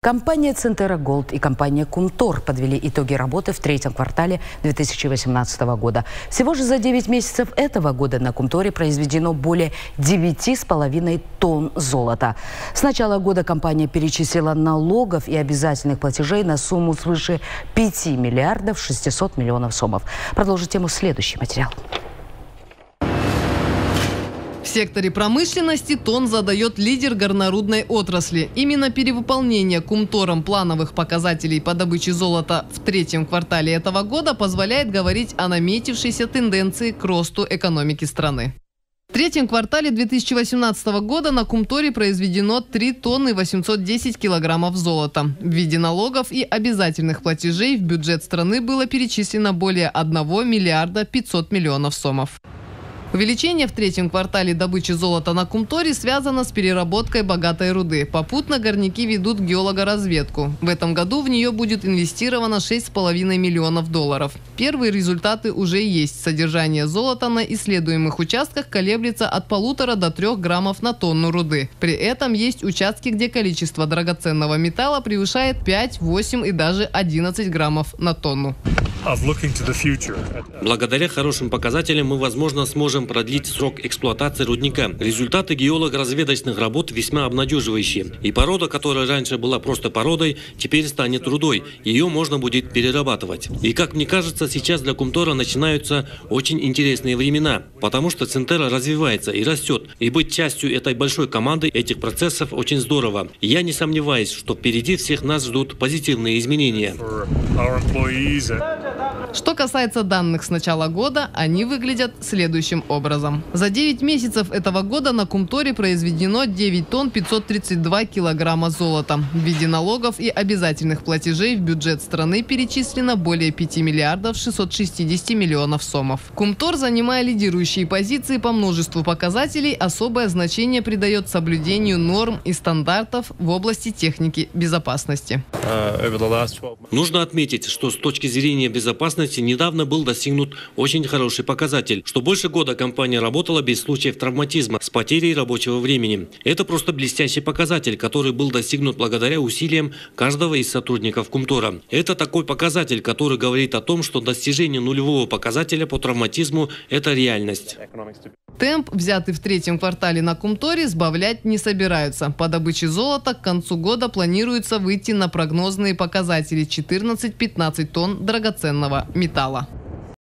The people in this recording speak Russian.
Компания «Центера Голд» и компания «Кумтор» подвели итоги работы в третьем квартале 2018 года. Всего же за 9 месяцев этого года на «Кумторе» произведено более 9,5 тонн золота. С начала года компания перечислила налогов и обязательных платежей на сумму свыше 5 миллиардов 600 миллионов сомов. Продолжим тему следующий материал. В секторе промышленности тон задает лидер горнорудной отрасли. Именно перевыполнение кумтором плановых показателей по добыче золота в третьем квартале этого года позволяет говорить о наметившейся тенденции к росту экономики страны. В третьем квартале 2018 года на Кумторе произведено 3 тонны 810 килограммов золота. В виде налогов и обязательных платежей в бюджет страны было перечислено более 1 миллиарда 500 миллионов сомов. Увеличение в третьем квартале добычи золота на Кумторе связано с переработкой богатой руды. Попутно горняки ведут геологоразведку. В этом году в нее будет инвестировано 6,5 миллионов долларов. Первые результаты уже есть. Содержание золота на исследуемых участках колеблется от полутора до трех граммов на тонну руды. При этом есть участки, где количество драгоценного металла превышает 5, 8 и даже 11 граммов на тонну. Благодаря хорошим показателям мы, возможно, сможем продлить срок эксплуатации рудника. Результаты геолого-разведочных работ весьма обнадеживающие. И порода, которая раньше была просто породой, теперь станет рудой. Ее можно будет перерабатывать. И, как мне кажется, сейчас для Кумтора начинаются очень интересные времена, потому что Центера развивается и растет. И быть частью этой большой команды этих процессов очень здорово. я не сомневаюсь, что впереди всех нас ждут позитивные изменения. Что касается данных с начала года, они выглядят следующим образом. За 9 месяцев этого года на Кумторе произведено 9 тонн 532 килограмма золота. В виде налогов и обязательных платежей в бюджет страны перечислено более 5 миллиардов 660 миллионов сомов. Кумтор, занимая лидирующие позиции по множеству показателей, особое значение придает соблюдению норм и стандартов в области техники безопасности. Нужно отметить, что с точки зрения безопасности недавно был достигнут очень хороший показатель, что больше года компания работала без случаев травматизма с потерей рабочего времени. Это просто блестящий показатель, который был достигнут благодаря усилиям каждого из сотрудников Кумтора. Это такой показатель, который говорит о том, что достижение нулевого показателя по травматизму – это реальность. Темп, взятый в третьем квартале на Кумторе, сбавлять не собираются. По добыче золота к концу года планируется выйти на прогнозные показатели 14-15 тонн драгоценного металла.